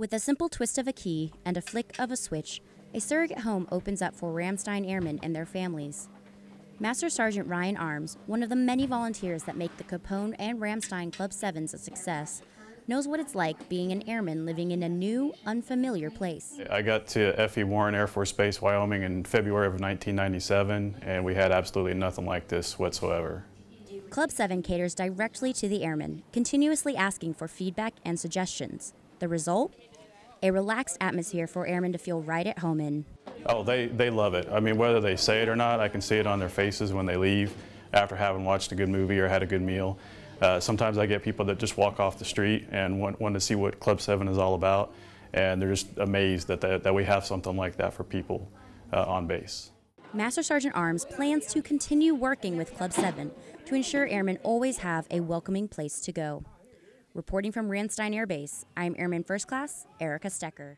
With a simple twist of a key and a flick of a switch, a surrogate home opens up for Ramstein Airmen and their families. Master Sergeant Ryan Arms, one of the many volunteers that make the Kapaun and Ramstein Club Sevens a success, knows what it's like being an airman living in a new, unfamiliar place. I got to F.E. Warren Air Force Base, Wyoming in February of 1997, and we had absolutely nothing like this whatsoever. Club 7 caters directly to the airmen, continuously asking for feedback and suggestions. The result? A relaxed atmosphere for airmen to feel right at home in. Oh, they, they love it. I mean, whether they say it or not, I can see it on their faces when they leave after having watched a good movie or had a good meal. Uh, sometimes I get people that just walk off the street and want, want to see what Club 7 is all about, and they're just amazed that, that, that we have something like that for people uh, on base. Master Sergeant Arms plans to continue working with Club 7 to ensure airmen always have a welcoming place to go. Reporting from Ramstein Air Base, I'm Airman First Class Erika Stecker.